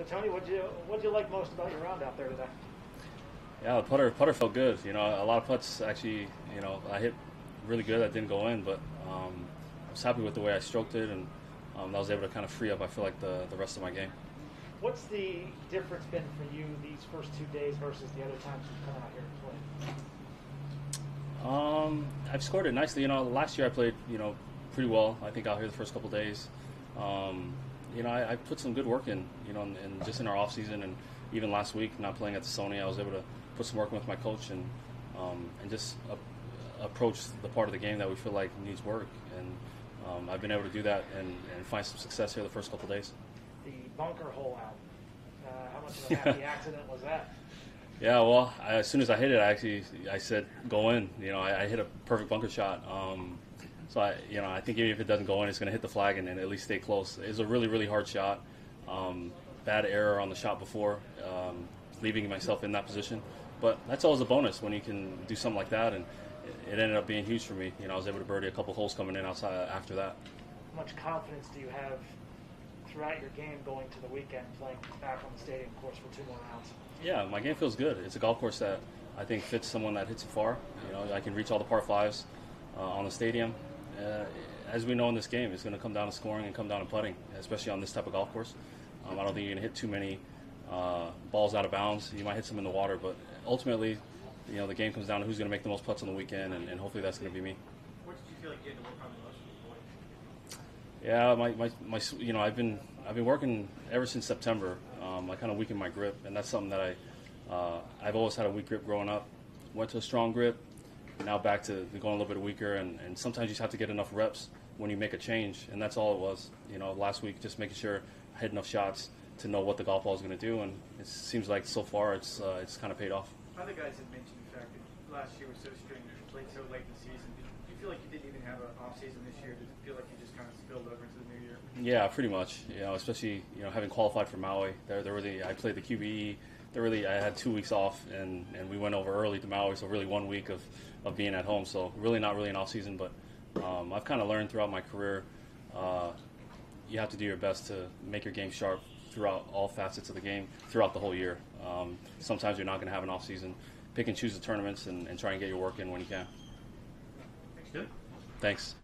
So Tony, what you what you like most about your round out there today? Yeah, the putter putter felt good. You know, a lot of putts actually. You know, I hit really good. That didn't go in, but um, I was happy with the way I stroked it, and um, I was able to kind of free up. I feel like the the rest of my game. What's the difference been for you these first two days versus the other times you've come out here to play? Um, I've scored it nicely. You know, last year I played, you know, pretty well. I think out here the first couple days. Um, you know, I, I, put some good work in. You know, and, and just in our off season, and even last week, not playing at the Sony, I was able to put some work in with my coach and um, and just a, approach the part of the game that we feel like needs work. And um, I've been able to do that and, and find some success here the first couple days the bunker hole out. Uh, how much of a happy accident was that? Yeah, well, I, as soon as I hit it, I actually I said go in. You know, I, I hit a perfect bunker shot. Um, so I, you know, I think even if it doesn't go in, it's going to hit the flag and, and, at least stay close. It's a really, really hard shot. Um, bad error on the shot before, um, leaving myself in that position. But that's always a bonus when you can do something like that, and it, it ended up being huge for me. You know, I was able to birdie a couple holes coming in outside after that. How much confidence do you have throughout your game going to the weekend, playing back on the stadium course for two more rounds? Yeah, my game feels good. It's a golf course that I think fits someone that hits it far. You know, I can reach all the par fives uh, on the stadium. Uh, as we know in this game, it's going to come down to scoring and come down to putting, especially on this type of golf course. Um, I don't think you're going to hit too many uh, balls out of bounds. You might hit some in the water, but ultimately, you know, the game comes down to who's going to make the most putts on the weekend, and, and hopefully that's going to be me. What did you feel like you had to work on the most? Yeah, my, my, my you know I've been I've been working ever since September. Um, I kind of weakened my grip, and that's something that I uh, I've always had a weak grip growing up. Went to a strong grip, now back to going a little bit weaker, and, and sometimes you just have to get enough reps when you make a change, and that's all it was. You know, last week just making sure I hit enough shots to know what the golf ball is going to do, and it seems like so far it's uh, it's kind of paid off. Other guys have mentioned the fact that last year was so strange, played so late in the season. Did you feel like you didn't even have an off season this year? Did it feel like you just kind of spilled over into the new year? Yeah, pretty much. You know, especially you know having qualified for Maui, there, there really I played the QBE. There really I had two weeks off, and, and we went over early to Maui, so really one week of, of being at home. So really not really an off season, but um, I've kind of learned throughout my career. Uh, you have to do your best to make your game sharp throughout all facets of the game throughout the whole year. Um, sometimes you're not going to have an off season. Pick and choose the tournaments and, and try and get your work in when you can. Thanks, Good. Thanks.